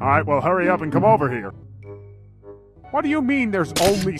Alright, well hurry up and come over here. What do you mean there's only...